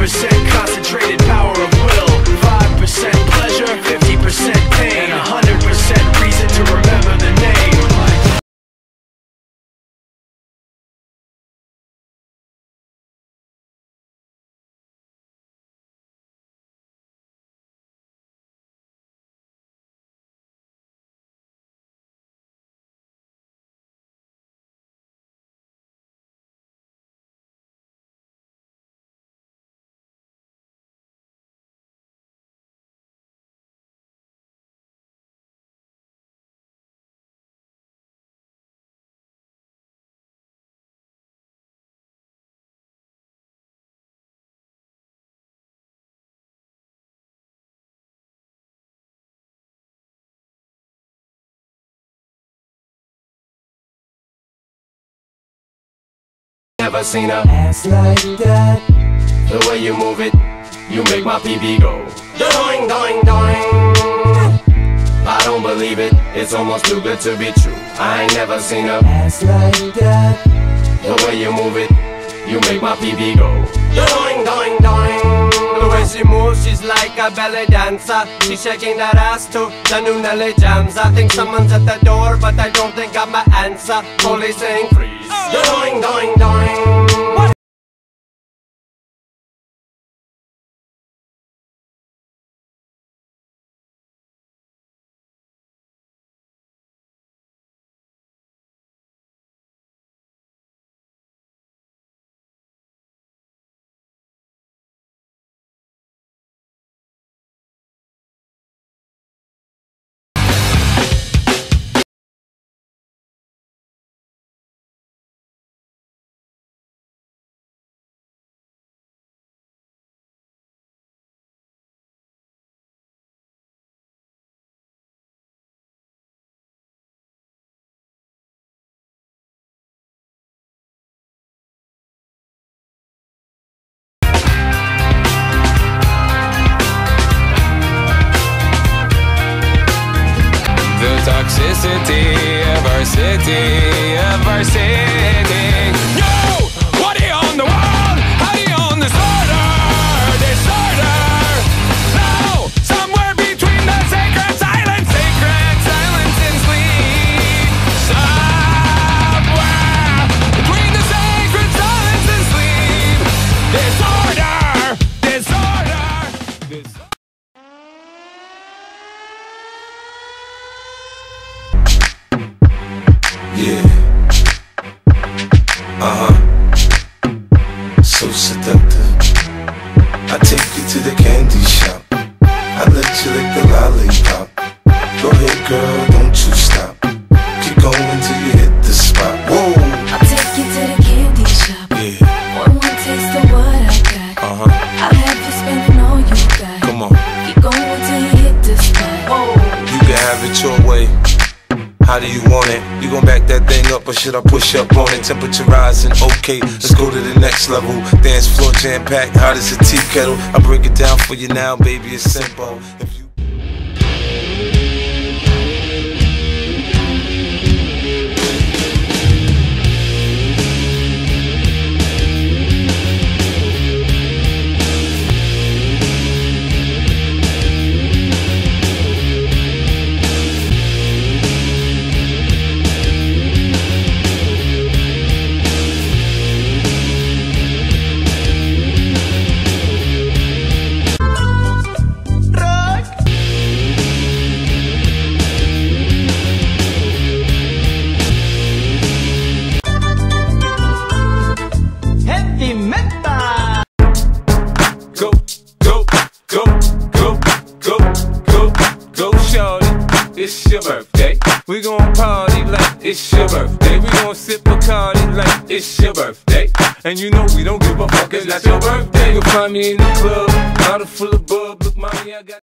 15% Never seen a ass like that. The way you move it, you make my PB go. Doing, doing, doing. I don't believe it, it's almost too good to be true. I ain't never seen a ass like that. The way you move it, you make my PB go. Doing, doing, doing. The way she moves, she's like a belly dancer. She's shaking that ass to the new Nelly jams. I think someone's at the door, but I don't think I'm my answer. Police saying freeze. Doing, doing, doing. Toxicity of our Uh huh. So seductive. I take you to the candy shop. I let you lick the lollipop. Go ahead, girl, don't you stop. How do you want it? You gon' back that thing up or should I push up on it? Temperature rising, okay, let's go to the next level. Dance floor jam packed, hot as a tea kettle. I break it down for you now, baby, it's simple. Go, go, go, go, go, go, go, shorty. It's your birthday. We gon' party like it's your birthday. We gon' sip Bacardi like it's your birthday. And you know we don't give a fuck, it's not your birthday. You'll find me in the club, bottle full of bub. Look, mommy, I got.